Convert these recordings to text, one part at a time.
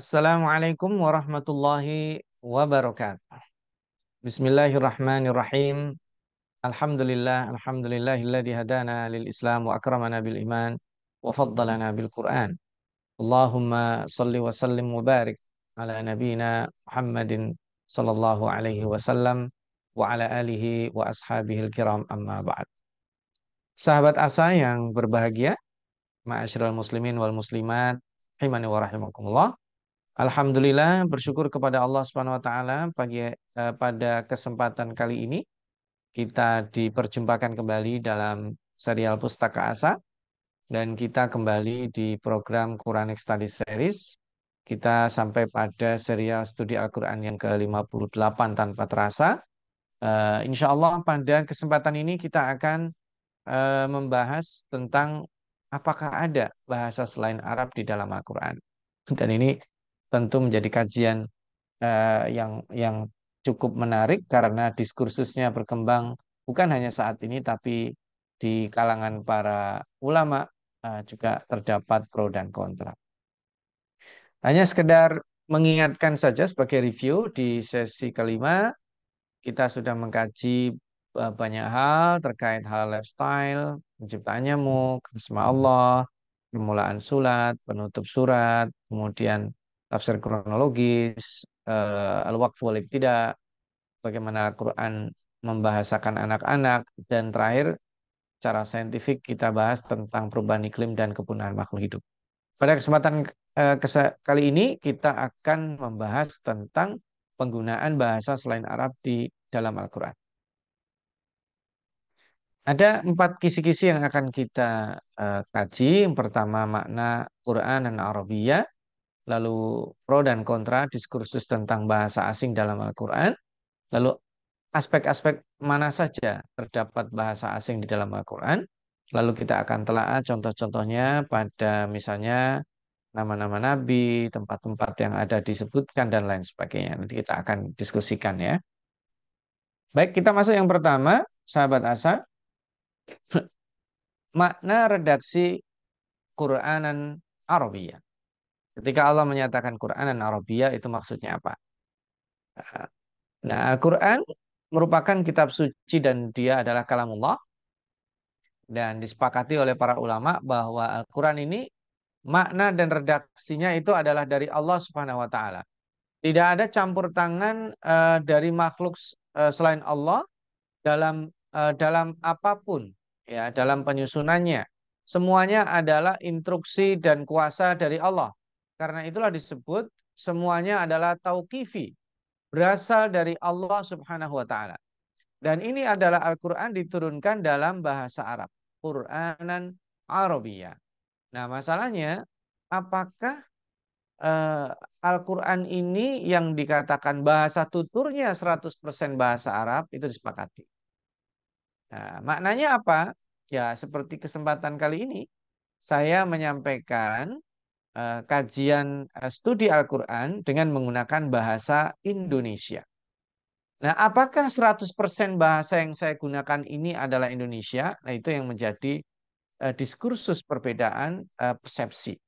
السلام عليكم ورحمة الله وبركاته. بسم الله الرحمن الرحيم. الحمد لله الحمد لله الذي هدانا للإسلام وأكرمنا بالإيمان وفضلنا بالقرآن. اللهم صل وسلم وبارك على نبينا محمد صلى الله عليه وسلم وعلى آله وأصحابه الكرام. أما بعد Sahabat Asa yang berbahagia, ma'asyiral muslimin wal muslimat, rahimani wa rahimakumullah. Alhamdulillah bersyukur kepada Allah Subhanahu wa taala pagi eh, pada kesempatan kali ini kita diperjumpakan kembali dalam serial Pustaka Asa dan kita kembali di program Quranic Study Series. Kita sampai pada serial studi Al-Qur'an yang ke-58 tanpa terasa. Uh, insya Allah pada kesempatan ini kita akan uh, membahas tentang apakah ada bahasa selain Arab di dalam Al-Qur'an. Dan ini tentu menjadi kajian uh, yang yang cukup menarik karena diskursusnya berkembang bukan hanya saat ini tapi di kalangan para ulama uh, juga terdapat pro dan kontra. Hanya sekedar mengingatkan saja sebagai review di sesi kelima kita sudah mengkaji uh, banyak hal terkait hal lifestyle, penciptaan nyamuk, asma Allah, permulaan surat, penutup surat, kemudian tafsir kronologis, uh, al-waqf wal tidak, bagaimana Al-Quran membahasakan anak-anak, dan terakhir secara saintifik kita bahas tentang perubahan iklim dan kepunahan makhluk hidup. Pada kesempatan uh, kali ini kita akan membahas tentang penggunaan bahasa selain Arab di dalam Al-Quran. Ada empat kisi-kisi yang akan kita uh, kaji. Yang pertama makna Quran dan Arabiyah lalu pro dan kontra diskursus tentang bahasa asing dalam Al-Quran, lalu aspek-aspek mana saja terdapat bahasa asing di dalam Al-Quran, lalu kita akan telah contoh-contohnya pada misalnya nama-nama nabi, tempat-tempat yang ada disebutkan dan lain sebagainya. Nanti kita akan diskusikan ya. Baik, kita masuk yang pertama, sahabat Asa. Makna redaksi Quranan Arabiyah. Ketika Allah menyatakan Quran dan Arabia itu maksudnya apa? Nah, Al-Quran merupakan kitab suci dan dia adalah kalamullah. Dan disepakati oleh para ulama bahwa Al-Quran ini makna dan redaksinya itu adalah dari Allah Subhanahu wa taala. Tidak ada campur tangan uh, dari makhluk uh, selain Allah dalam uh, dalam apa pun ya, dalam penyusunannya. Semuanya adalah instruksi dan kuasa dari Allah. Karena itulah disebut semuanya adalah tauqifi. Berasal dari Allah subhanahu wa ta'ala. Dan ini adalah Al-Quran diturunkan dalam bahasa Arab. Quranan Arabiyah. Nah masalahnya apakah uh, Al-Quran ini yang dikatakan bahasa tuturnya 100% bahasa Arab itu disepakati. Nah, maknanya apa? Ya seperti kesempatan kali ini saya menyampaikan uh, kajian uh, studi Al-Quran dengan menggunakan bahasa Indonesia. Nah, apakah 100% bahasa yang saya gunakan ini adalah Indonesia? Nah, itu yang menjadi uh, diskursus perbedaan persepsi.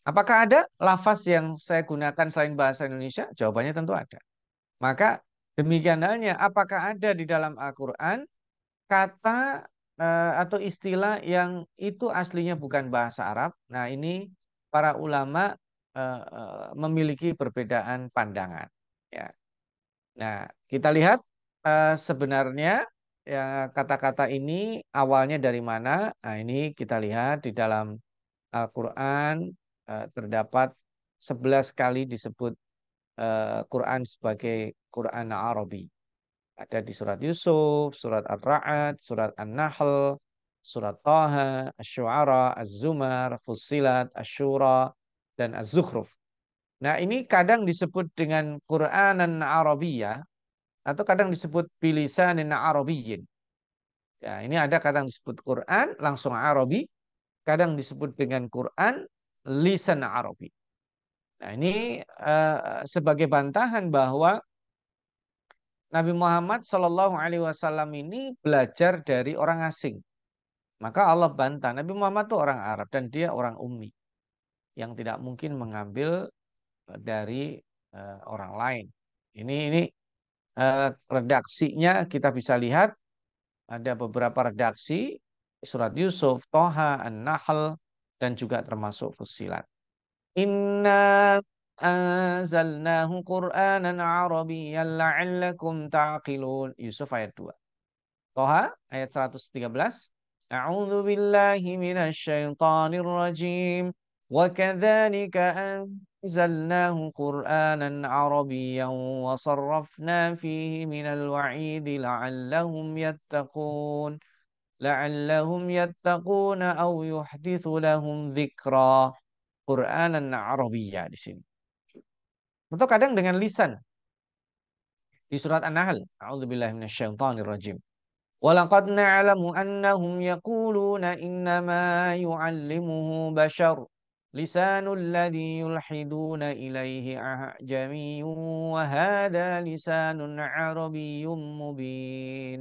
Apakah ada lafaz yang saya gunakan selain bahasa Indonesia? Jawabannya tentu ada. Maka demikian halnya, apakah ada di dalam Al-Quran kata atau istilah yang itu aslinya bukan bahasa Arab? Nah, ini para ulama uh, memiliki perbedaan pandangan. Ya. Nah, kita lihat uh, sebenarnya ya kata-kata ini awalnya dari mana? Nah, ini kita lihat di dalam Al-Qur'an uh, terdapat 11 kali disebut uh, Quran sebagai Quran Arabi. Ada di surat Yusuf, surat Ar-Ra'd, surat An-Nahl, surat Taha, Asy-Syu'ara, Az-Zumar, Fussilat, Asy-Syura, dan Az-Zukhruf. Nah, ini kadang disebut dengan Qur'anan Arabiyah atau kadang disebut bilisanin Arabiyyin. Ya, ini ada kadang disebut Quran langsung Arabi, kadang disebut dengan Quran lisan Arabi. Nah, ini uh, sebagai bantahan bahwa Nabi Muhammad Wasallam ini belajar dari orang asing. Maka Allah bantah. Nabi Muhammad itu orang Arab dan dia orang ummi. Yang tidak mungkin mengambil dari uh, orang lain. Ini ini uh, redaksinya kita bisa lihat ada beberapa redaksi surat Yusuf, Toha, An-Nahl dan juga termasuk Fusilat. Inna anzalnahu Qur'anan Arabiyyan la'allakum ta'qilun. Yusuf ayat 2. Toha ayat 113. أعوذ بالله من الشيطان الرجيم وكذلك أنزلناه قرآنا عربيا وصرفنا فيه من الوعيد لعلهم يتقون لعلهم يتقون أو يحدث لهم ذكرى قرآنا عربيا di sini. Untuk kadang dengan lisan di surat An-Nahl, A'udzubillahi. ولقد نعلم أنهم يقولون إنما يعلمه بشر لسان الذي يلحدون إليه أعجمي وهذا لسان عربي مبين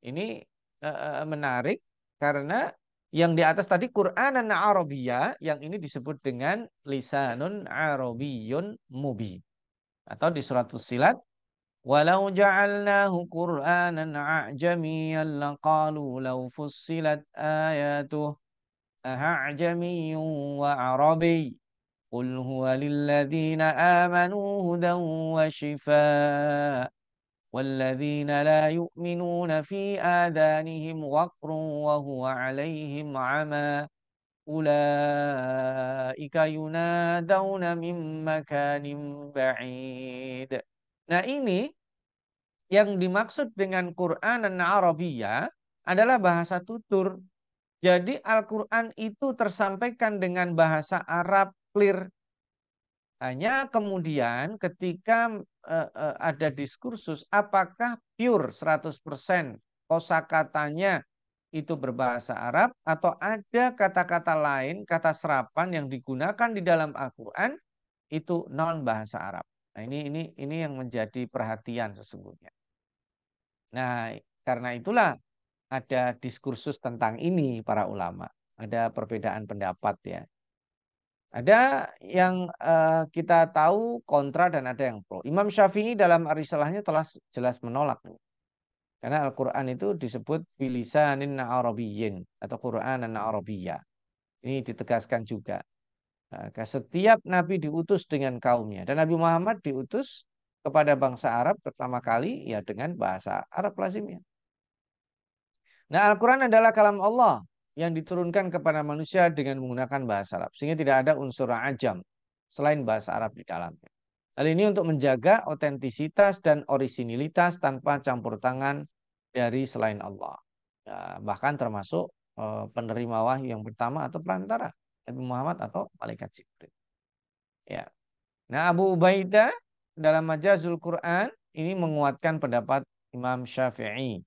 ini uh, menarik karena yang di atas tadi Quranan Arabiyya yang ini disebut dengan lisanun Arabiyyun mubin atau di surat Fussilat walau ja'alnahu Qur'anan a'jamiyyan laqalu law fussilat ayatuh أعجمي وعربي قل هو للذين آمنوا هدى وشفاء والذين لا يؤمنون في آذانهم وقر وهو عليهم عمى أولئك ينادون من مكان بعيد Nah ini yang dimaksud dengan Quran dan Arabiyah adalah bahasa tutur jadi Al-Quran itu tersampaikan dengan bahasa Arab clear. Hanya kemudian ketika uh, uh, ada diskursus apakah pure 100% kosakatanya itu berbahasa Arab atau ada kata-kata lain, kata serapan yang digunakan di dalam Al-Quran itu non bahasa Arab. Nah, ini ini ini yang menjadi perhatian sesungguhnya. Nah, karena itulah ada diskursus tentang ini para ulama. Ada perbedaan pendapat ya. Ada yang uh, kita tahu kontra dan ada yang pro. Imam Syafi'i dalam arisalahnya telah jelas menolak. Karena Al-Quran itu disebut bilisanin Arabiyyin atau Quran Arabiyyah. Ini ditegaskan juga. Uh, setiap Nabi diutus dengan kaumnya. Dan Nabi Muhammad diutus kepada bangsa Arab pertama kali ya dengan bahasa Arab lazimnya. Nah, Al-Quran adalah kalam Allah yang diturunkan kepada manusia dengan menggunakan bahasa Arab. Sehingga tidak ada unsur ajam selain bahasa Arab di dalamnya. Hal ini untuk menjaga otentisitas dan orisinilitas tanpa campur tangan dari selain Allah. Ya, bahkan termasuk uh, penerima wahyu yang pertama atau perantara. Nabi Muhammad atau Malaikat Jibril. Ya. Nah Abu Ubaidah dalam Majazul Quran ini menguatkan pendapat Imam Syafi'i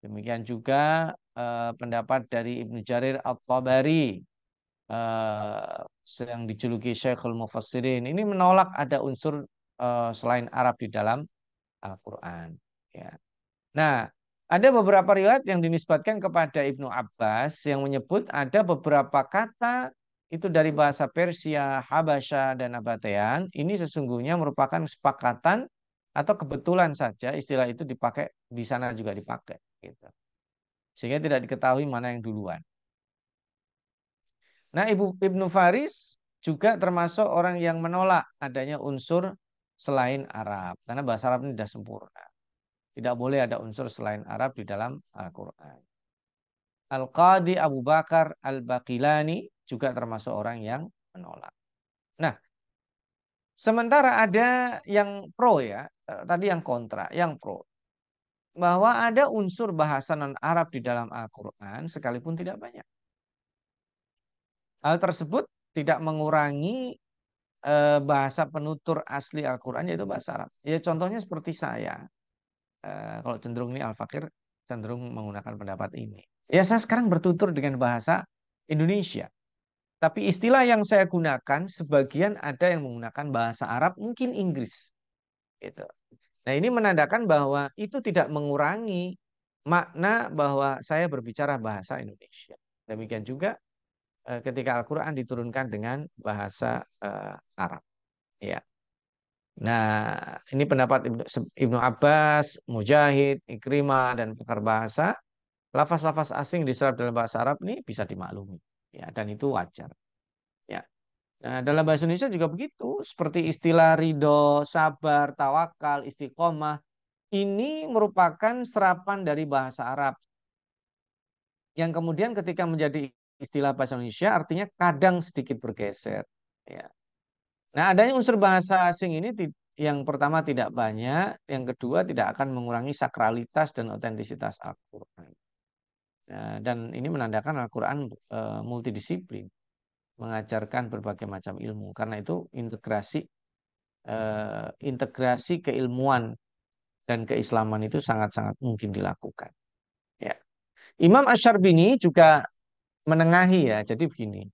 Demikian juga uh, pendapat dari Ibnu Jarir At-Tabari uh, yang dijuluki Syekhul Mufassirin ini menolak ada unsur uh, selain Arab di dalam Al-Qur'an ya. Nah, ada beberapa riwayat yang dinisbatkan kepada Ibnu Abbas yang menyebut ada beberapa kata itu dari bahasa Persia, Habasya, dan Abatean. Ini sesungguhnya merupakan kesepakatan atau kebetulan saja istilah itu dipakai di sana juga dipakai gitu. Sehingga tidak diketahui mana yang duluan. Nah, Ibu Ibnu Faris juga termasuk orang yang menolak adanya unsur selain Arab karena bahasa Arab ini sudah sempurna. Tidak boleh ada unsur selain Arab di dalam Al-Qur'an. Al-Qadi Abu Bakar Al-Baqilani juga termasuk orang yang menolak. Nah, sementara ada yang pro ya, eh, tadi yang kontra, yang pro bahwa ada unsur bahasa non-Arab di dalam Al-Quran sekalipun tidak banyak. Hal tersebut tidak mengurangi e, bahasa penutur asli Al-Quran yaitu bahasa Arab. Ya contohnya seperti saya. E, kalau cenderung ini Al-Fakir cenderung menggunakan pendapat ini. Ya saya sekarang bertutur dengan bahasa Indonesia. Tapi istilah yang saya gunakan sebagian ada yang menggunakan bahasa Arab, mungkin Inggris. Gitu. Nah ini menandakan bahwa itu tidak mengurangi makna bahwa saya berbicara bahasa Indonesia. Demikian juga eh, ketika Al-Quran diturunkan dengan bahasa uh, Arab. Ya. Nah, ini pendapat Ibnu Abbas, Mujahid, Ikrimah, dan pakar bahasa. Lafaz-lafaz asing diserap dalam bahasa Arab ini bisa dimaklumi. Ya, dan itu wajar. Ya. Nah, dalam bahasa Indonesia juga begitu. Seperti istilah ridho, sabar, tawakal, istiqomah. Ini merupakan serapan dari bahasa Arab. Yang kemudian ketika menjadi istilah bahasa Indonesia artinya kadang sedikit bergeser. Ya. Nah, adanya unsur bahasa asing ini yang pertama tidak banyak, yang kedua tidak akan mengurangi sakralitas dan otentisitas Al-Quran. Nah, dan ini menandakan Al-Quran e, multidisiplin, mengajarkan berbagai macam ilmu. Karena itu integrasi e, integrasi keilmuan dan keislaman itu sangat-sangat mungkin dilakukan. Ya. Imam Asyarbini juga menengahi ya, jadi begini.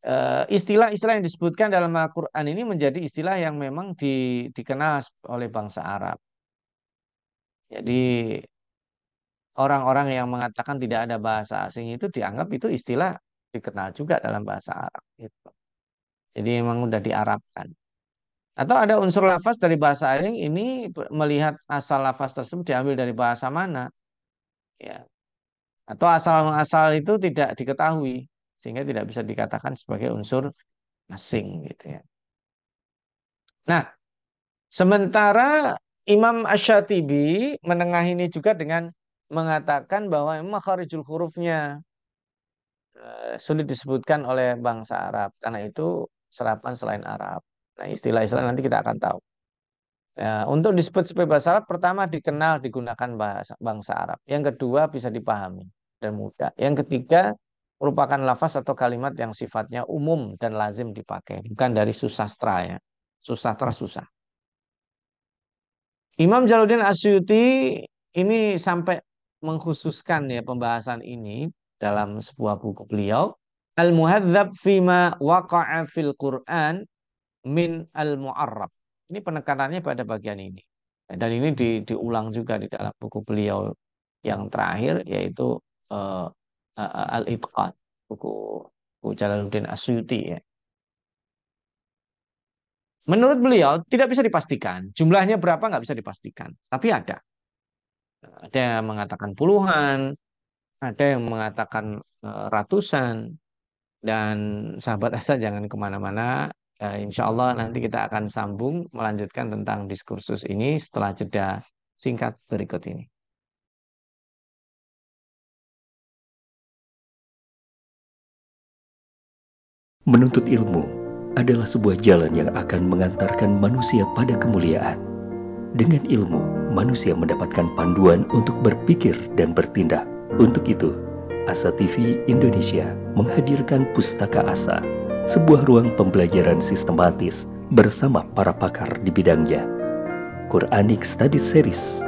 Eh, istilah-istilah yang disebutkan dalam Al-Quran ini menjadi istilah yang memang di, dikenal oleh bangsa Arab. Jadi orang-orang yang mengatakan tidak ada bahasa asing itu dianggap itu istilah dikenal juga dalam bahasa Arab. Gitu. Jadi memang sudah diarabkan. Atau ada unsur lafaz dari bahasa asing ini melihat asal lafaz tersebut diambil dari bahasa mana. Ya. Atau asal-asal itu tidak diketahui sehingga tidak bisa dikatakan sebagai unsur asing gitu ya. Nah, sementara Imam Ash-Shatibi menengah ini juga dengan mengatakan bahwa makharijul hurufnya eh, sulit disebutkan oleh bangsa Arab karena itu serapan selain Arab. Nah, istilah-istilah nanti kita akan tahu. Ya, untuk disebut sebagai bahasa Arab, pertama dikenal digunakan bahasa bangsa Arab. Yang kedua bisa dipahami dan mudah. Yang ketiga merupakan lafaz atau kalimat yang sifatnya umum dan lazim dipakai, bukan dari susastra ya. Susastra susah. Imam Jaluddin Asyuti ini sampai mengkhususkan ya pembahasan ini dalam sebuah buku beliau Al-Muhadzab fima waqa'a fil Qur'an min al-mu'arrab. Ini penekanannya pada bagian ini. Dan ini di, diulang juga di dalam buku beliau yang terakhir yaitu uh, Al-Itqan, buku, buku Jalaluddin Asyuti ya. Menurut beliau tidak bisa dipastikan. Jumlahnya berapa nggak bisa dipastikan. Tapi ada. Ada yang mengatakan puluhan, ada yang mengatakan ratusan. Dan sahabat asa jangan ke mana-mana. Insya Allah nanti kita akan sambung melanjutkan tentang diskursus ini setelah jeda singkat berikut ini. Menuntut ilmu adalah sebuah jalan yang akan mengantarkan manusia pada kemuliaan. Dengan ilmu, manusia mendapatkan panduan untuk berpikir dan bertindak. Untuk itu, Asa TV Indonesia menghadirkan Pustaka Asa, sebuah ruang pembelajaran sistematis bersama para pakar di bidangnya. Quranic Study Series,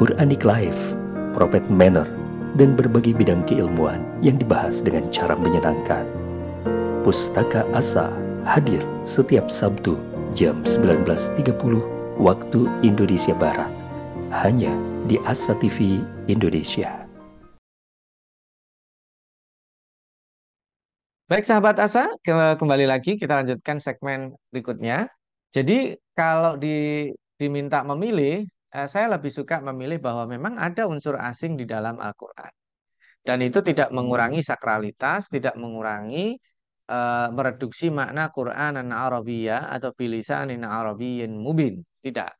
Quranic Life, Prophet Manner, dan berbagai bidang keilmuan yang dibahas dengan cara menyenangkan. Pustaka Asa hadir setiap Sabtu jam 19.30 waktu Indonesia Barat. Hanya di Asa TV Indonesia. Baik sahabat Asa, kembali lagi kita lanjutkan segmen berikutnya. Jadi kalau di, diminta memilih, eh, saya lebih suka memilih bahwa memang ada unsur asing di dalam Al-Quran. Dan itu tidak mengurangi sakralitas, tidak mengurangi uh, mereduksi makna Quran dan Arabiyah atau bilisanin Arabiyyin mubin. Tidak.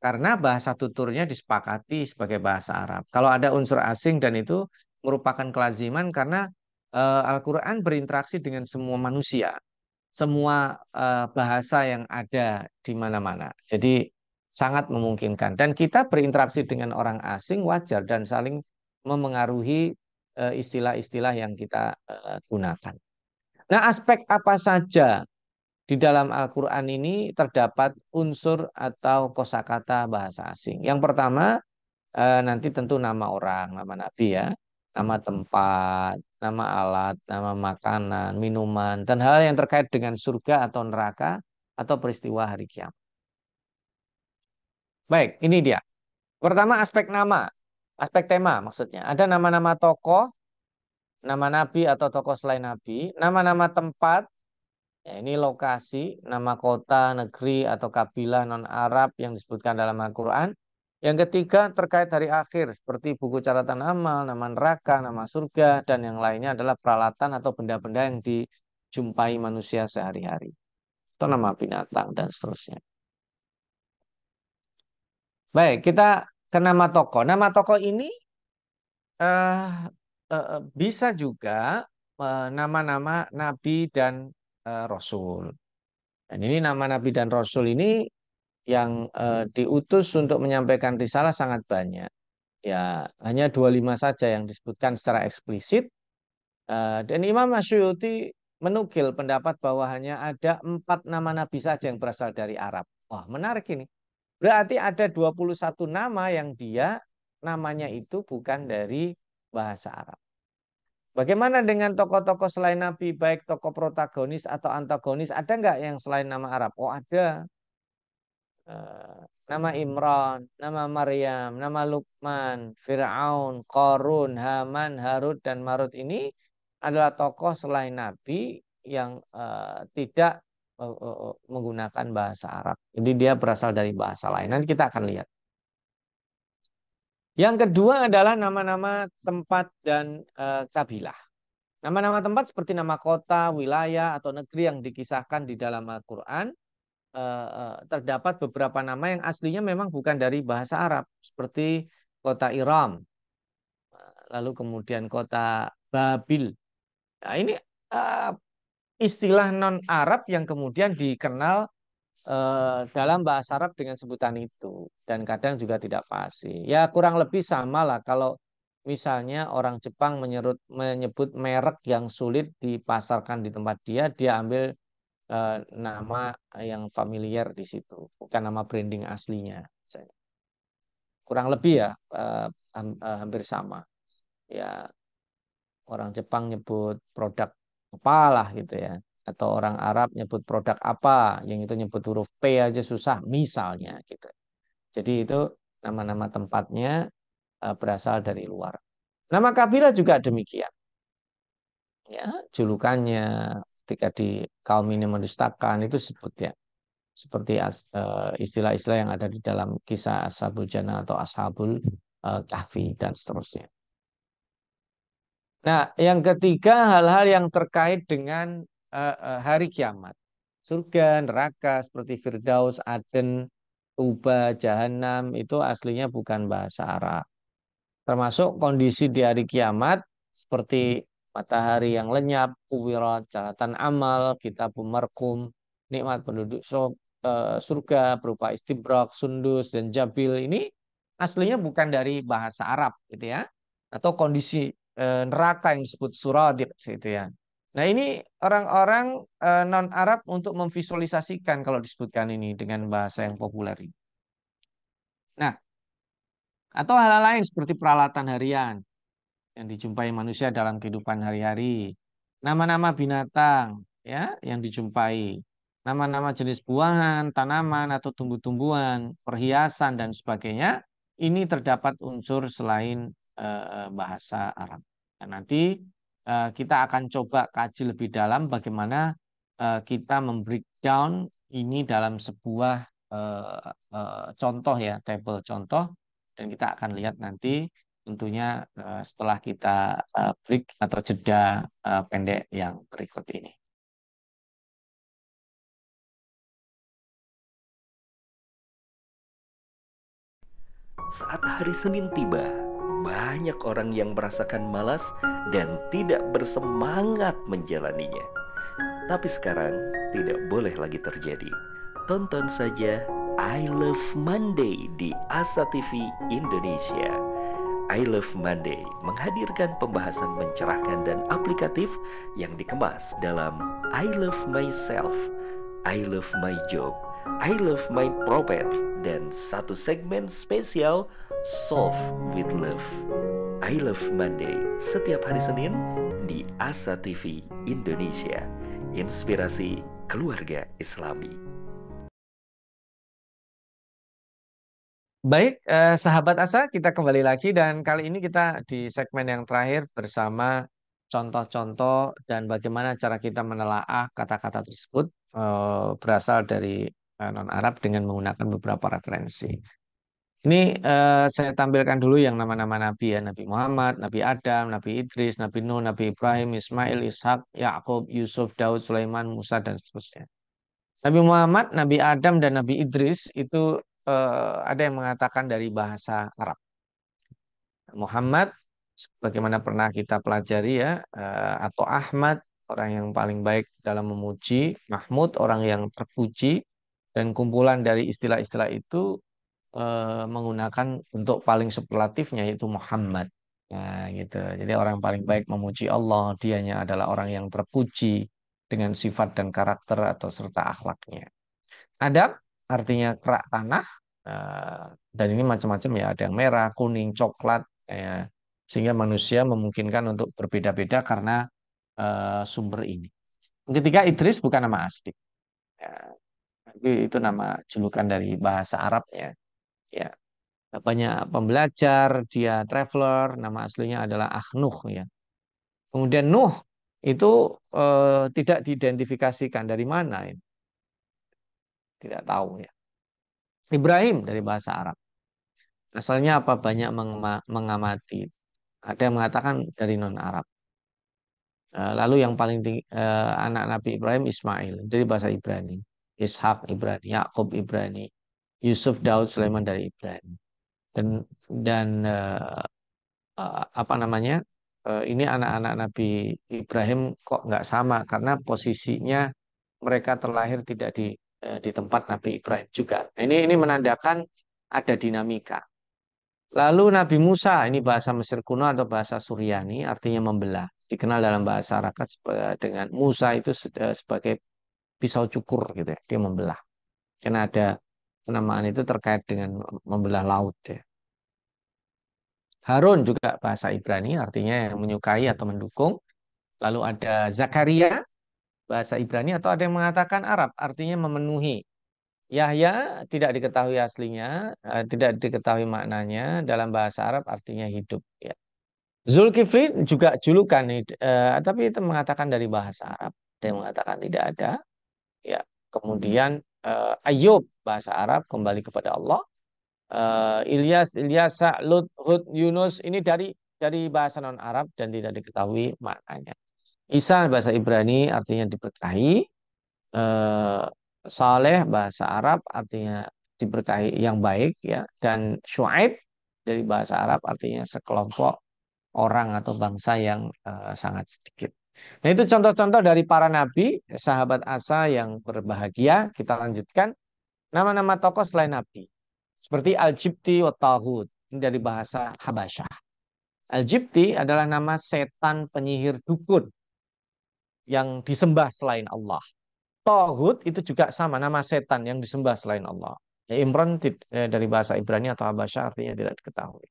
Karena bahasa tuturnya disepakati sebagai bahasa Arab. Kalau ada unsur asing dan itu merupakan kelaziman karena uh, Al-Quran berinteraksi dengan semua manusia. Semua uh, bahasa yang ada di mana-mana. Jadi sangat memungkinkan. Dan kita berinteraksi dengan orang asing wajar dan saling memengaruhi istilah-istilah yang kita gunakan. Nah, aspek apa saja di dalam Al-Quran ini terdapat unsur atau kosakata bahasa asing. Yang pertama, eh, nanti tentu nama orang, nama nabi ya, nama tempat, nama alat, nama makanan, minuman, dan hal yang terkait dengan surga atau neraka atau peristiwa hari kiamat. Baik, ini dia. Pertama aspek nama, aspek tema maksudnya. Ada nama-nama tokoh nama nabi atau tokoh selain nabi, nama-nama tempat, Ya, ini lokasi, nama kota, negeri, atau kabilah non-Arab yang disebutkan dalam Al-Quran. Yang ketiga terkait hari akhir, seperti buku catatan amal, nama neraka, nama surga, dan yang lainnya adalah peralatan atau benda-benda yang dijumpai manusia sehari-hari. Atau nama binatang, dan seterusnya. Baik, kita ke nama tokoh. Nama tokoh ini uh, uh, bisa juga nama-nama uh, nabi dan uh, rasul. Dan ini nama nabi dan rasul ini yang uh, diutus untuk menyampaikan risalah sangat banyak. Ya, hanya 25 saja yang disebutkan secara eksplisit. Uh, dan Imam Masyuti menukil pendapat bahwa hanya ada empat nama nabi saja yang berasal dari Arab. Wah, menarik ini. Berarti ada 21 nama yang dia namanya itu bukan dari bahasa Arab. Bagaimana dengan tokoh-tokoh selain Nabi, baik tokoh protagonis atau antagonis, ada nggak yang selain nama Arab? Oh ada. Uh, nama Imran, nama Maryam, nama Lukman, Fir'aun, Korun, Haman, Harut, dan Marut ini adalah tokoh selain Nabi yang uh, tidak uh, menggunakan bahasa Arab. Jadi dia berasal dari bahasa lain. Nanti kita akan lihat. Yang kedua adalah nama-nama tempat dan e, kabilah. Nama-nama tempat seperti nama kota, wilayah, atau negeri yang dikisahkan di dalam Al-Quran. E, e, terdapat beberapa nama yang aslinya memang bukan dari bahasa Arab. Seperti kota Iram. Lalu kemudian kota Babil. Nah, ini e, istilah non-Arab yang kemudian dikenal Eh, dalam bahasa Arab dengan sebutan itu dan kadang juga tidak fasih. Ya kurang lebih sama lah kalau misalnya orang Jepang menyebut menyebut merek yang sulit dipasarkan di tempat dia, dia ambil uh, nama yang familiar di situ, bukan nama branding aslinya. Kurang lebih ya uh, hampir sama. Ya orang Jepang nyebut produk apalah gitu ya atau orang Arab nyebut produk apa yang itu nyebut huruf P aja susah misalnya gitu. Jadi itu nama-nama tempatnya uh, berasal dari luar. Nama kabilah juga demikian. Ya, julukannya ketika di kaum ini mendustakan itu sebut ya seperti uh, istilah-istilah yang ada di dalam kisah Ashabul Jannah atau Ashabul uh, Kahfi dan seterusnya. Nah, yang ketiga hal-hal yang terkait dengan hari kiamat. Surga, neraka seperti Firdaus, Aden, Tuba, Jahanam itu aslinya bukan bahasa Arab. Termasuk kondisi di hari kiamat seperti matahari yang lenyap, kuwirat, catatan amal, kitab merkum, nikmat penduduk uh, surga berupa istibrak, sundus, dan jabil ini aslinya bukan dari bahasa Arab gitu ya. Atau kondisi neraka yang disebut suradir gitu ya. Nah ini orang-orang eh, non-Arab untuk memvisualisasikan kalau disebutkan ini dengan bahasa yang populer. Nah, atau hal-hal lain seperti peralatan harian yang dijumpai manusia dalam kehidupan hari-hari, nama-nama binatang ya yang dijumpai, nama-nama jenis buahan, tanaman atau tumbuh-tumbuhan, perhiasan dan sebagainya, ini terdapat unsur selain e, bahasa Arab. Dan nanti Eh, kita akan coba kaji lebih dalam bagaimana eh, kita membreakdown ini dalam sebuah eh, contoh ya, table contoh, dan kita akan lihat nanti tentunya setelah kita break atau jeda pendek yang berikut ini. Saat hari Senin tiba, banyak orang yang merasakan malas dan tidak bersemangat menjalaninya. Tapi sekarang tidak boleh lagi terjadi. Tonton saja I Love Monday di Asa TV Indonesia. I Love Monday menghadirkan pembahasan mencerahkan dan aplikatif yang dikemas dalam I Love Myself, I Love My Job, I Love My Prophet, dan satu segmen spesial Solve with Love. I Love Monday setiap hari Senin di Asa TV Indonesia. Inspirasi keluarga Islami. Baik, eh, sahabat Asa, kita kembali lagi dan kali ini kita di segmen yang terakhir bersama contoh-contoh dan bagaimana cara kita menelaah kata-kata tersebut eh, berasal dari eh, non-Arab dengan menggunakan beberapa referensi. Ini eh, saya tampilkan dulu yang nama-nama Nabi ya. Nabi Muhammad, Nabi Adam, Nabi Idris, Nabi Nuh, Nabi Ibrahim, Ismail, Ishak, Yakub, Yusuf, Daud, Sulaiman, Musa, dan seterusnya. Nabi Muhammad, Nabi Adam, dan Nabi Idris itu eh, ada yang mengatakan dari bahasa Arab. Muhammad, bagaimana pernah kita pelajari ya, eh, atau Ahmad, orang yang paling baik dalam memuji, Mahmud, orang yang terpuji, dan kumpulan dari istilah-istilah itu eh, menggunakan bentuk paling superlatifnya yaitu Muhammad. Nah, gitu. Jadi orang paling baik memuji Allah, dianya adalah orang yang terpuji dengan sifat dan karakter atau serta akhlaknya. Adab artinya kerak tanah, eh, dan ini macam-macam ya, ada yang merah, kuning, coklat, ya. Sehingga manusia memungkinkan untuk berbeda-beda karena eh, sumber ini. Ketiga Idris bukan nama asli. Ya, itu nama julukan dari bahasa Arabnya. Ya, banyak pembelajar, dia traveler, nama aslinya adalah Ahnuh ya. Kemudian Nuh itu eh, tidak diidentifikasikan dari mana ini. Tidak tahu ya. Ibrahim dari bahasa Arab. Asalnya apa? Banyak mengamati. Ada yang mengatakan dari non-Arab. Eh, lalu yang paling tinggi, eh, anak Nabi Ibrahim Ismail dari bahasa Ibrani. Ishak Ibrani, Yakub Ibrani, Yusuf Daud Sulaiman dari Ibrani. Dan dan uh, apa namanya? Uh, ini anak-anak Nabi Ibrahim kok nggak sama karena posisinya mereka terlahir tidak di uh, di tempat Nabi Ibrahim juga. Ini ini menandakan ada dinamika. Lalu Nabi Musa, ini bahasa Mesir kuno atau bahasa Suryani, artinya membelah. Dikenal dalam bahasa Arakat dengan Musa itu sebagai pisau cukur gitu ya, dia membelah. Karena ada penamaan itu terkait dengan membelah laut ya. Harun juga bahasa Ibrani artinya yang menyukai atau mendukung. Lalu ada Zakaria bahasa Ibrani atau ada yang mengatakan Arab artinya memenuhi. Yahya tidak diketahui aslinya, eh, tidak diketahui maknanya dalam bahasa Arab artinya hidup ya. Zulkifli juga julukan eh, tapi itu mengatakan dari bahasa Arab, yang mengatakan tidak ada. Ya, kemudian eh, Ayub bahasa Arab kembali kepada Allah. Uh, Ilyas, Ilyas, Lut, Hud, Yunus ini dari dari bahasa non Arab dan tidak diketahui maknanya. Isa bahasa Ibrani artinya diberkahi. Uh, Saleh bahasa Arab artinya diberkahi yang baik ya dan Shu'aib dari bahasa Arab artinya sekelompok orang atau bangsa yang uh, sangat sedikit. Nah itu contoh-contoh dari para nabi, sahabat asa yang berbahagia. Kita lanjutkan nama-nama tokoh selain nabi. Seperti Al-Jibti wa Tawhud. Ini dari bahasa Habasyah. Al-Jibti adalah nama setan penyihir dukun yang disembah selain Allah. Tawhud itu juga sama nama setan yang disembah selain Allah. Ya, Imran eh, dari bahasa Ibrani atau Habasyah artinya tidak diketahui.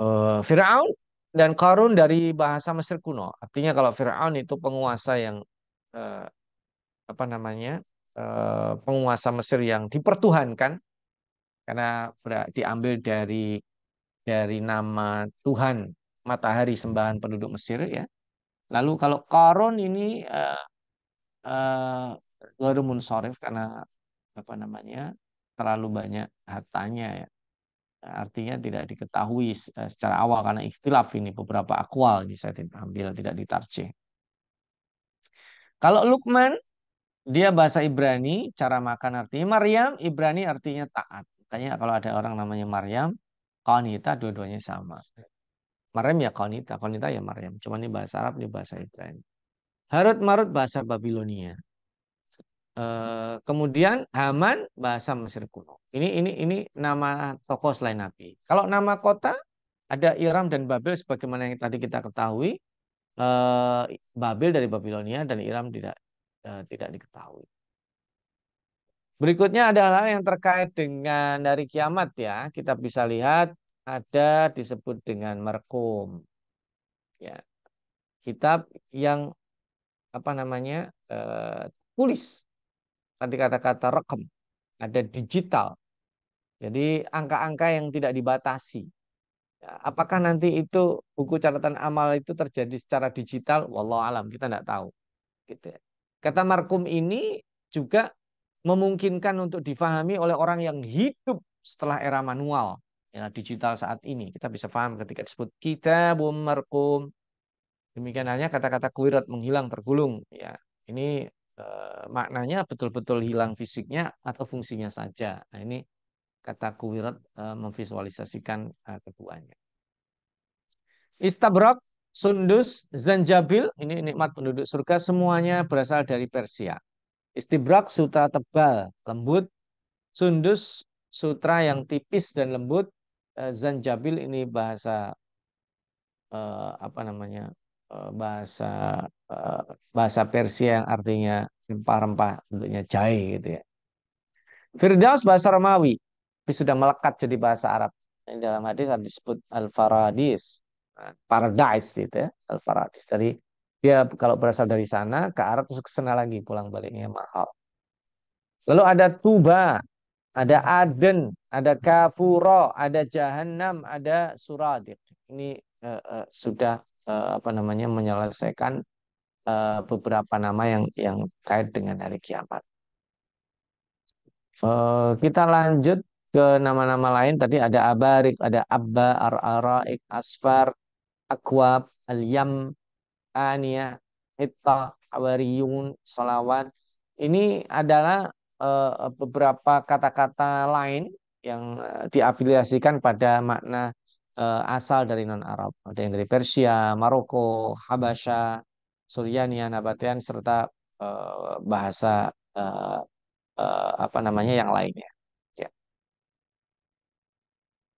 Uh, Fir'aun dan Karun dari bahasa Mesir kuno. Artinya kalau Fir'aun itu penguasa yang uh, apa namanya? Uh, penguasa Mesir yang dipertuhankan karena diambil dari dari nama Tuhan matahari sembahan penduduk Mesir ya. Lalu kalau Korun ini uh, uh, karena apa namanya terlalu banyak hartanya ya. Artinya tidak diketahui eh, secara awal karena ikhtilaf ini beberapa akwal ini saya tidak ambil tidak ditarjih. Kalau Lukman dia bahasa Ibrani, cara makan artinya Maryam, Ibrani artinya taat. Makanya kalau ada orang namanya Maryam, Qanita dua-duanya sama. Maryam ya Qanita, Qanita ya Maryam. Cuma ini bahasa Arab, ini bahasa Ibrani. Harut Marut bahasa Babilonia. Uh, kemudian Haman bahasa Mesir kuno. Ini ini ini nama tokoh selain Nabi. Kalau nama kota ada Iram dan Babel sebagaimana yang tadi kita ketahui. Uh, Babel dari Babilonia dan Iram tidak uh, tidak diketahui. Berikutnya adalah yang terkait dengan dari kiamat ya. Kita bisa lihat ada disebut dengan merkum. Ya. Kitab yang apa namanya? Uh, tulis. Tadi kata-kata rekam. Ada digital. Jadi angka-angka yang tidak dibatasi. Ya, apakah nanti itu buku catatan amal itu terjadi secara digital? Wallahu alam, kita tidak tahu. Gitu ya. Kata markum ini juga memungkinkan untuk difahami oleh orang yang hidup setelah era manual, ya, digital saat ini. Kita bisa paham ketika disebut kita markum. Demikian hanya kata-kata kuirat menghilang tergulung. Ya, ini maknanya betul-betul hilang fisiknya atau fungsinya saja. Nah ini kata kuwirat uh, memvisualisasikan uh, keduanya. Istabrak, Sundus, Zanjabil, ini nikmat penduduk surga semuanya berasal dari Persia. Istibrak sutra tebal, lembut. Sundus sutra yang tipis dan lembut. Zanjabil ini bahasa uh, apa namanya? Uh, bahasa bahasa Persia yang artinya rempah-rempah bentuknya jahe gitu ya. Firdaus bahasa Romawi tapi sudah melekat jadi bahasa Arab. Yang dalam hadis disebut al-faradis, nah, paradise itu ya, al-faradis. Jadi dia kalau berasal dari sana ke Arab terus ke sana lagi pulang baliknya mahal. Lalu ada Tuba, ada Aden, ada Kafuro, ada Jahannam, ada Suradik. Ini uh, uh, sudah uh, apa namanya menyelesaikan uh, beberapa nama yang yang kait dengan hari kiamat. Uh, kita lanjut ke nama-nama lain tadi ada Abarik, ada Abba, Ar-Araik, Asfar, Akwab, Al-Yam, Aniyah, Hitta, Awariyun, Salawat. Ini adalah uh, beberapa kata-kata lain yang diafiliasikan pada makna uh, asal dari non-Arab. Ada yang dari Persia, Maroko, Habasha, Suryania, Nabatian, serta uh, bahasa uh, uh, apa namanya yang lainnya.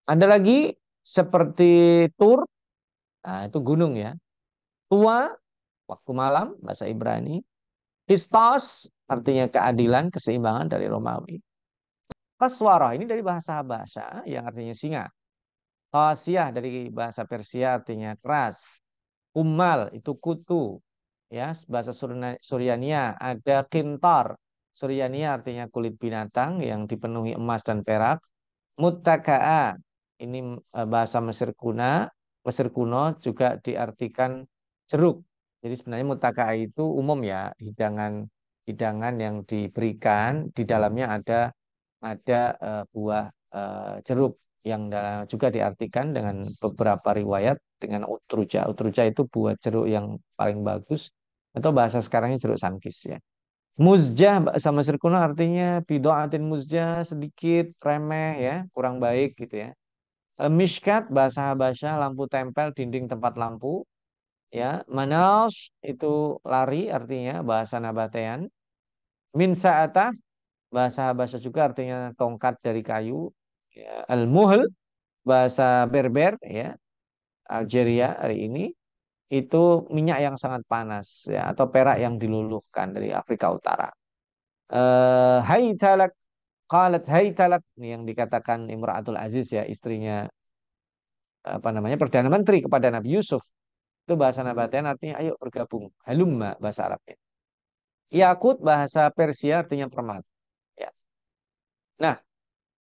Ada lagi seperti tur, nah itu gunung ya. Tua, waktu malam, bahasa Ibrani. Histos, artinya keadilan, keseimbangan dari Romawi. Kaswara, ini dari bahasa bahasa yang artinya singa. Khasiyah dari bahasa Persia artinya keras. Umal itu kutu. Ya, bahasa Suryania ada kintar. Suryania artinya kulit binatang yang dipenuhi emas dan perak. Muttaka'a ini eh, bahasa Mesir kuno, Mesir kuno juga diartikan jeruk. Jadi sebenarnya mutaka itu umum ya, hidangan hidangan yang diberikan di dalamnya ada ada uh, buah uh, jeruk yang juga diartikan dengan beberapa riwayat dengan utruja. Utruja itu buah jeruk yang paling bagus atau bahasa sekarangnya jeruk sankis ya. Muzjah bahasa Mesir artinya bidoatin muzjah sedikit remeh ya, kurang baik gitu ya. Eh, mishkat bahasa Habasya lampu tempel dinding tempat lampu. Ya, manas itu lari artinya bahasa Nabatean. Min sa'atah bahasa Habasya juga artinya tongkat dari kayu. Ya, Al-muhl bahasa Berber ya. Algeria hari ini itu minyak yang sangat panas ya atau perak yang diluluhkan dari Afrika Utara. Uh, hai talak Qalat talak ini yang dikatakan Imratul Aziz ya istrinya apa namanya perdana menteri kepada Nabi Yusuf. Itu bahasa Nabatian artinya ayo bergabung. Halumma bahasa Arabnya. Yakut bahasa Persia artinya permata. Ya. Nah,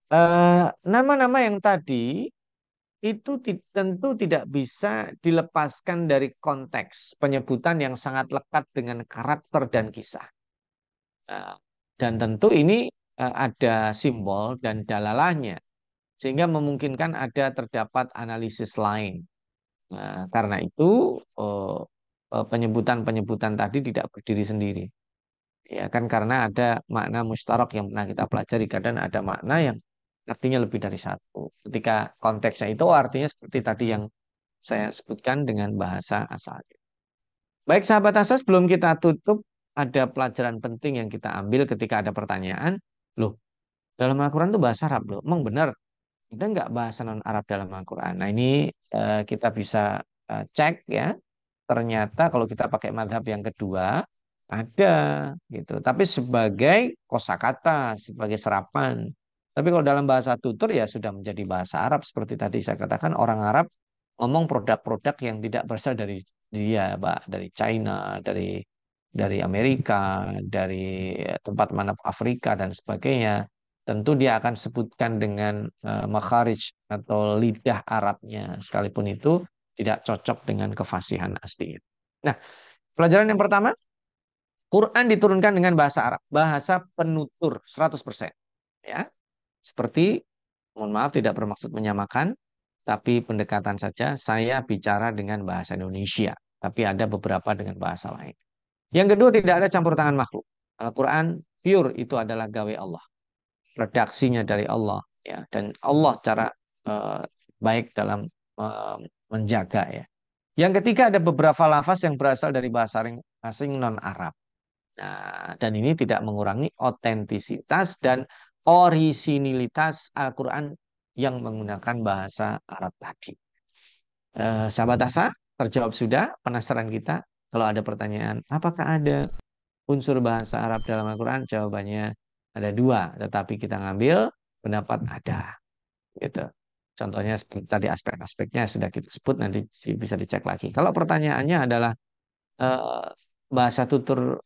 eh, nama-nama eh, yang tadi itu tentu tidak bisa dilepaskan dari konteks penyebutan yang sangat lekat dengan karakter dan kisah. Nah, dan tentu ini Eh, ada simbol dan dalalahnya sehingga memungkinkan ada terdapat analisis lain. Nah, karena itu eh, eh, penyebutan-penyebutan tadi tidak berdiri sendiri. Ya kan karena ada makna mustarak yang pernah kita pelajari kadang ada makna yang artinya lebih dari satu. Ketika konteksnya itu artinya seperti tadi yang saya sebutkan dengan bahasa asalnya. Baik sahabat asas, sebelum kita tutup ada pelajaran penting yang kita ambil ketika ada pertanyaan. Loh, dalam Al-Quran itu bahasa Arab loh. Emang benar? Ada nggak bahasa non-Arab dalam Al-Quran? Nah ini uh, kita bisa uh, cek ya. Ternyata kalau kita pakai madhab yang kedua, ada gitu. Tapi sebagai kosakata, sebagai serapan. Tapi kalau dalam bahasa tutur ya sudah menjadi bahasa Arab. Seperti tadi saya katakan, orang Arab ngomong produk-produk yang tidak berasal dari dia, Pak. Dari China, dari dari Amerika, dari tempat mana Afrika dan sebagainya. tentu dia akan sebutkan dengan uh, makharij atau lidah Arabnya sekalipun itu tidak cocok dengan kefasihan asli. Nah, pelajaran yang pertama, Quran diturunkan dengan bahasa Arab, bahasa penutur 100%. Ya. Seperti mohon maaf tidak bermaksud menyamakan, tapi pendekatan saja saya bicara dengan bahasa Indonesia, tapi ada beberapa dengan bahasa lain. Yang kedua tidak ada campur tangan makhluk. Al-Quran pure itu adalah gawe Allah redaksinya dari Allah ya dan Allah cara uh, baik dalam uh, menjaga ya. Yang ketiga ada beberapa lafaz yang berasal dari bahasa asing non Arab. Nah, dan ini tidak mengurangi otentisitas dan orisinilitas Al-Qur'an yang menggunakan bahasa Arab tadi. Eh, sahabat Asa, terjawab sudah penasaran kita? Kalau ada pertanyaan, apakah ada unsur bahasa Arab dalam Al-Quran? Jawabannya ada dua, tetapi kita ngambil pendapat ada. Gitu. Contohnya tadi aspek-aspeknya sudah kita sebut nanti bisa dicek lagi. Kalau pertanyaannya adalah eh, bahasa tutur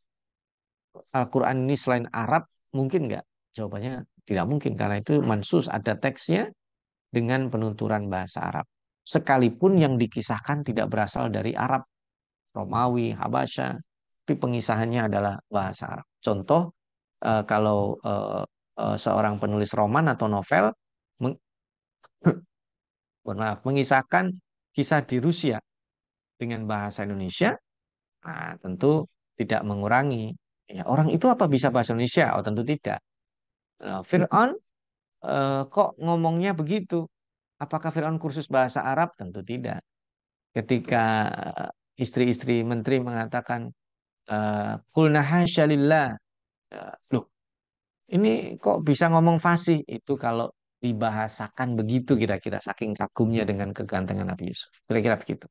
Al-Quran ini selain Arab mungkin nggak? Jawabannya tidak mungkin karena itu mansus ada teksnya dengan penuturan bahasa Arab. Sekalipun yang dikisahkan tidak berasal dari Arab, Romawi, Habasya, tapi pengisahannya adalah bahasa Arab. Contoh uh, kalau uh, uh, seorang penulis roman atau novel meng maaf, mengisahkan kisah di Rusia dengan bahasa Indonesia, nah, tentu tidak mengurangi. Ya, orang itu apa bisa bahasa Indonesia? Oh, tentu tidak. Nah, Fir'aun uh, kok ngomongnya begitu? Apakah Fir'aun kursus bahasa Arab? Tentu tidak. Ketika istri-istri menteri mengatakan, Kulna hasyalillah, Ya, loh, ini kok bisa ngomong fasih? Itu kalau dibahasakan begitu kira-kira saking kagumnya dengan kegantengan Nabi Yusuf. Kira-kira begitu.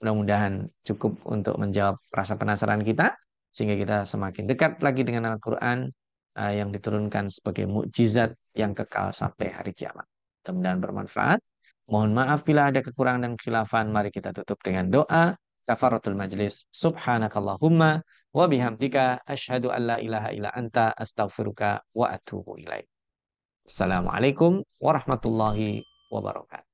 Mudah-mudahan cukup untuk menjawab rasa penasaran kita sehingga kita semakin dekat lagi dengan Al-Qur'an yang diturunkan sebagai mukjizat yang kekal sampai hari kiamat. Mudah-mudahan bermanfaat. Mohon maaf bila ada kekurangan dan khilafan. Mari kita tutup dengan doa kafaratul majlis. Subhanakallahumma wa bihamdika asyhadu an la ilaha illa anta astaghfiruka wa atubu ilaik. Assalamualaikum warahmatullahi wabarakatuh.